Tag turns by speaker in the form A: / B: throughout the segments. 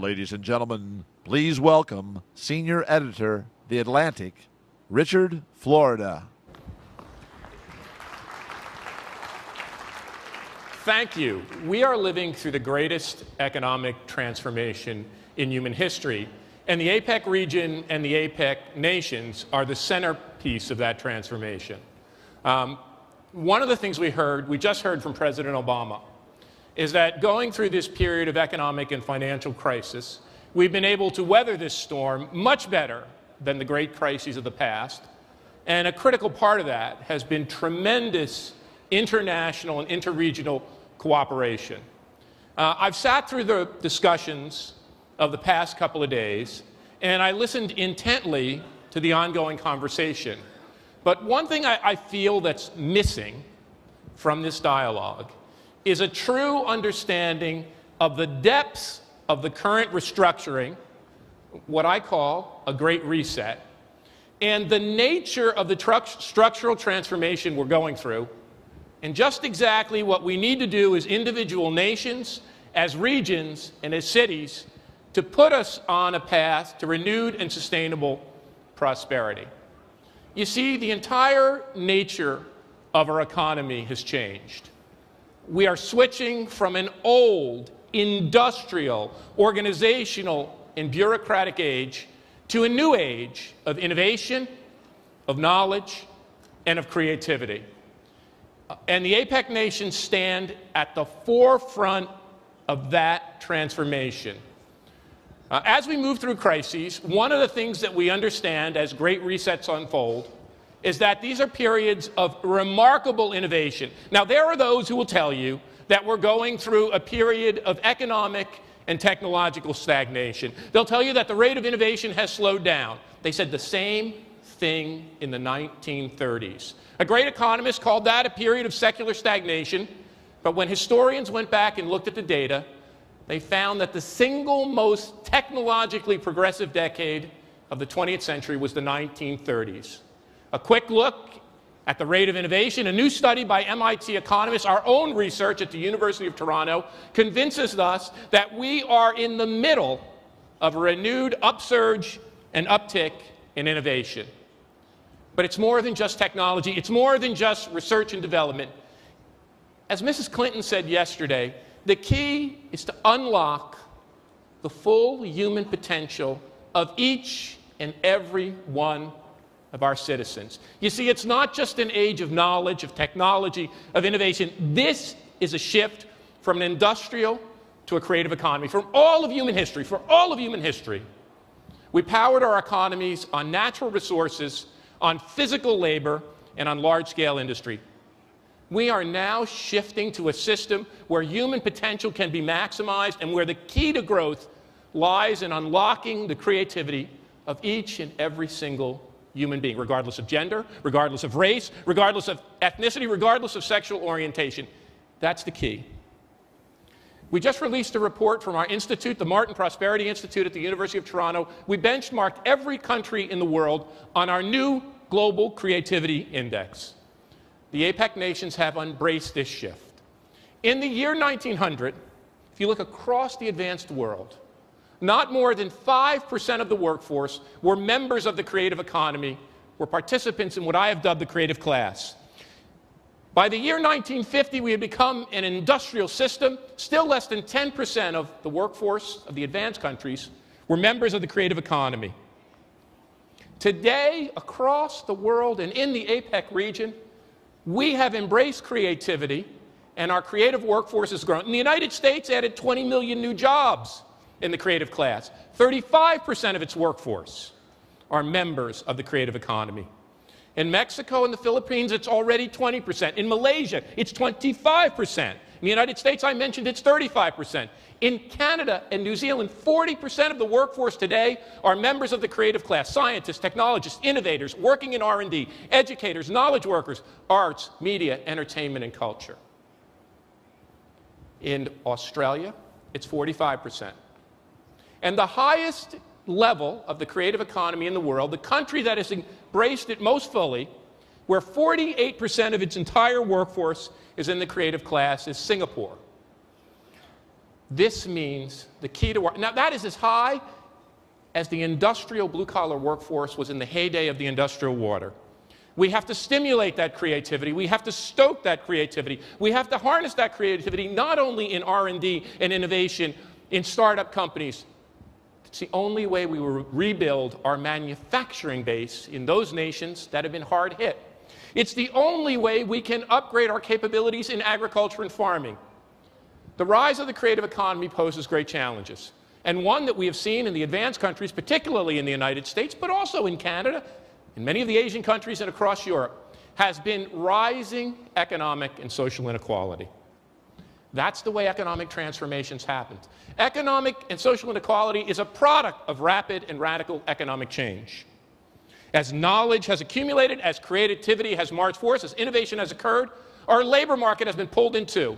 A: Ladies and gentlemen, please welcome Senior Editor, The Atlantic, Richard Florida.
B: Thank you. We are living through the greatest economic transformation in human history, and the APEC region and the APEC nations are the centerpiece of that transformation. Um, one of the things we heard, we just heard from President Obama, is that going through this period of economic and financial crisis, we've been able to weather this storm much better than the great crises of the past. And a critical part of that has been tremendous international and interregional cooperation. Uh, I've sat through the discussions of the past couple of days, and I listened intently to the ongoing conversation. But one thing I, I feel that's missing from this dialogue is a true understanding of the depths of the current restructuring, what I call a great reset, and the nature of the tru- structural transformation we're going through and just exactly what we need to do as individual nations, as regions, and as cities to put us on a path to renewed and sustainable prosperity. You see, the entire nature of our economy has changed. We are switching from an old, industrial, organizational, and bureaucratic age to a new age of innovation, of knowledge, and of creativity and the APEC nations stand at the forefront of that transformation. Uh, as we move through crises, one of the things that we understand as great resets unfold is that these are periods of remarkable innovation. Now, there are those who will tell you that we're going through a period of economic and technological stagnation. They'll tell you that the rate of innovation has slowed down. They said the same thing in the 1930s. A great economist called that a period of secular stagnation, but when historians went back and looked at the data, they found that the single most technologically progressive decade of the 20th century was the 1930s. A quick look at the rate of innovation, a new study by MIT economists, our own research at the University of Toronto, convinces us that we are in the middle of a renewed upsurge and uptick in innovation. But it's more than just technology, it's more than just research and development. As Mrs. Clinton said yesterday, the key is to unlock the full human potential of each and every one of our citizens. You see, it's not just an age of knowledge, of technology, of innovation. This is a shift from an industrial to a creative economy. From all of human history, for all of human history, we powered our economies on natural resources on physical labor, and on large scale industry. We are now shifting to a system where human potential can be maximized and where the key to growth lies in unlocking the creativity of each and every single human being, regardless of gender, regardless of race, regardless of ethnicity, regardless of sexual orientation. That's the key. We just released a report from our institute, the Martin Prosperity Institute at the University of Toronto. We benchmarked every country in the world on our new Global Creativity Index. The APEC nations have embraced this shift. In the year 1900, if you look across the advanced world, not more than 5% of the workforce were members of the creative economy, were participants in what I have dubbed the creative class. By the year 1950, we had become an industrial system. Still less than 10% of the workforce of the advanced countries were members of the creative economy. Today, across the world and in the APEC region, we have embraced creativity and our creative workforce has grown. In the United States, added 20 million new jobs in the creative class. 35% of its workforce are members of the creative economy. In Mexico and the Philippines, it's already 20%. In Malaysia, it's 25%. In the United States, I mentioned it's 35%. In Canada and New Zealand, 40% of the workforce today are members of the creative class, scientists, technologists, innovators, working in R&D, educators, knowledge workers, arts, media, entertainment, and culture. In Australia, it's 45%. And the highest level of the creative economy in the world, the country that has embraced it most fully, where 48% of its entire workforce is in the creative class, is Singapore. This means the key to our, now that is as high as the industrial blue collar workforce was in the heyday of the industrial water. We have to stimulate that creativity. We have to stoke that creativity. We have to harness that creativity not only in R&D and innovation in startup companies. It's the only way we will rebuild our manufacturing base in those nations that have been hard hit. It's the only way we can upgrade our capabilities in agriculture and farming. The rise of the creative economy poses great challenges, and one that we have seen in the advanced countries, particularly in the United States, but also in Canada, in many of the Asian countries, and across Europe, has been rising economic and social inequality. That's the way economic transformations happen. Economic and social inequality is a product of rapid and radical economic change. As knowledge has accumulated, as creativity has marched forth, as innovation has occurred, our labor market has been pulled in two.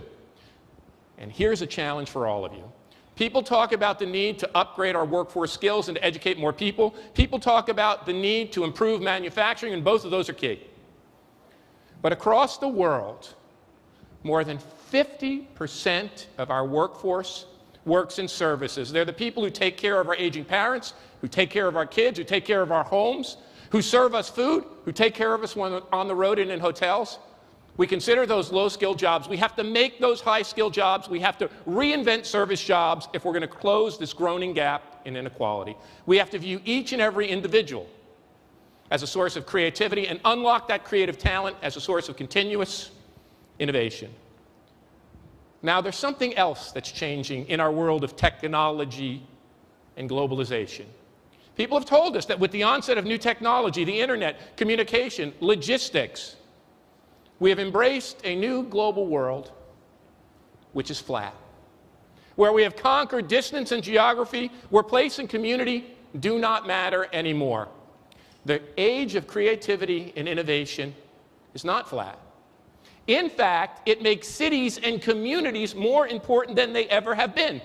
B: And here's a challenge for all of you. People talk about the need to upgrade our workforce skills and to educate more people. People talk about the need to improve manufacturing, and both of those are key. But across the world, more than 50% of our workforce works in services. They're the people who take care of our aging parents, who take care of our kids, who take care of our homes, who serve us food, who take care of us when on the road and in hotels. We consider those low skilled jobs. We have to make those high skilled jobs. We have to reinvent service jobs if we're going to close this groaning gap in inequality. We have to view each and every individual as a source of creativity and unlock that creative talent as a source of continuous innovation. Now, there's something else that's changing in our world of technology and globalization. People have told us that with the onset of new technology, the internet, communication, logistics, we have embraced a new global world which is flat, where we have conquered distance and geography, where place and community do not matter anymore. The age of creativity and innovation is not flat. In fact, it makes cities and communities more important than they ever have been.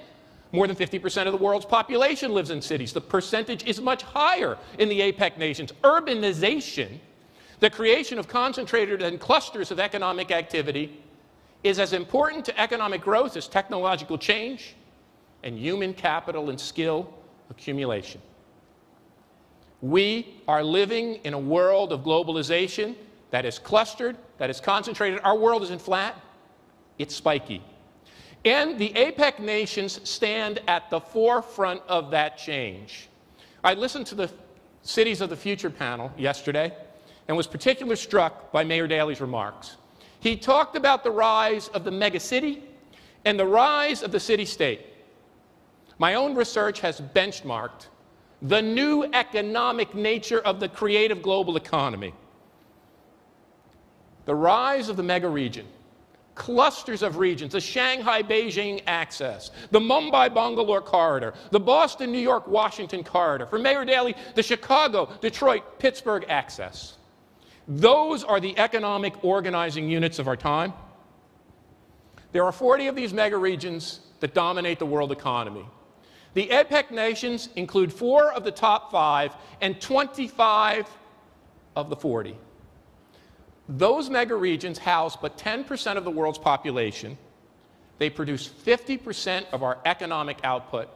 B: More than 50% of the world's population lives in cities. The percentage is much higher in the APEC nations. Urbanization, the creation of concentrated and clusters of economic activity, is as important to economic growth as technological change and human capital and skill accumulation. We are living in a world of globalization that is clustered, that is concentrated. Our world isn't flat, it's spiky. And the APEC nations stand at the forefront of that change. I listened to the Cities of the Future panel yesterday and was particularly struck by Mayor Daley's remarks. He talked about the rise of the megacity and the rise of the city state. My own research has benchmarked the new economic nature of the creative global economy. The rise of the mega region clusters of regions, the Shanghai Beijing axis, the Mumbai Bangalore corridor, the Boston New York Washington corridor, for Mayor Daley, the Chicago Detroit Pittsburgh axis. Those are the economic organizing units of our time. There are 40 of these mega regions that dominate the world economy. The APEC nations include four of the top five and 25 of the 40. Those mega regions house but 10% of the world's population. They produce 50% of our economic output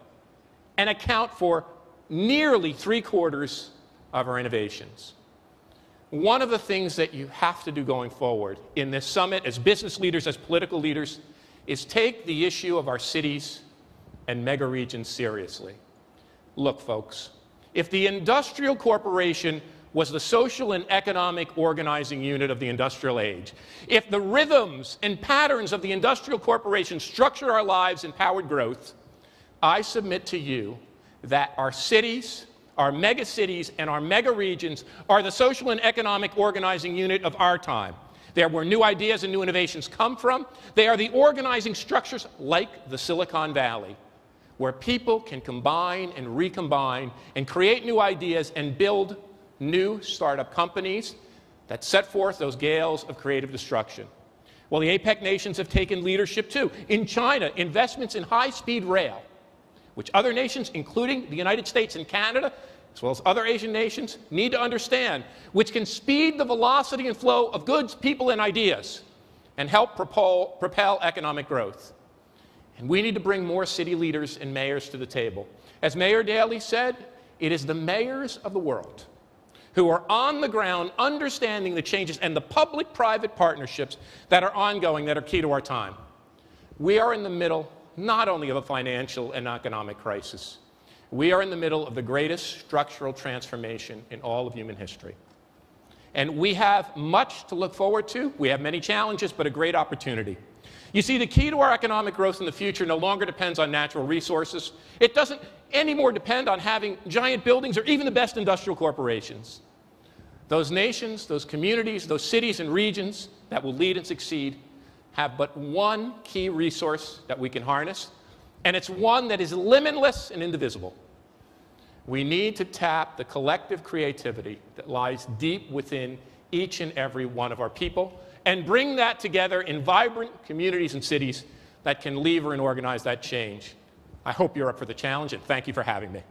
B: and account for nearly three quarters of our innovations. One of the things that you have to do going forward in this summit, as business leaders, as political leaders, is take the issue of our cities and mega regions seriously. Look, folks, if the industrial corporation was the social and economic organizing unit of the industrial age. If the rhythms and patterns of the industrial corporation structure our lives and powered growth, I submit to you that our cities, our megacities, and our mega regions are the social and economic organizing unit of our time. They are where new ideas and new innovations come from. They are the organizing structures like the Silicon Valley, where people can combine and recombine and create new ideas and build new startup companies that set forth those gales of creative destruction. Well, the APEC nations have taken leadership too. In China, investments in high speed rail, which other nations, including the United States and Canada, as well as other Asian nations, need to understand, which can speed the velocity and flow of goods, people, and ideas and help propel, propel economic growth. And we need to bring more city leaders and mayors to the table. As Mayor Daley said, it is the mayors of the world who are on the ground understanding the changes and the public private partnerships that are ongoing that are key to our time. We are in the middle not only of a financial and economic crisis, we are in the middle of the greatest structural transformation in all of human history. And we have much to look forward to. We have many challenges, but a great opportunity. You see, the key to our economic growth in the future no longer depends on natural resources. It doesn't anymore depend on having giant buildings or even the best industrial corporations. Those nations, those communities, those cities and regions that will lead and succeed have but one key resource that we can harness, and it's one that is limitless and indivisible. We need to tap the collective creativity that lies deep within each and every one of our people and bring that together in vibrant communities and cities that can lever and organize that change. I hope you're up for the challenge, and thank you for having me.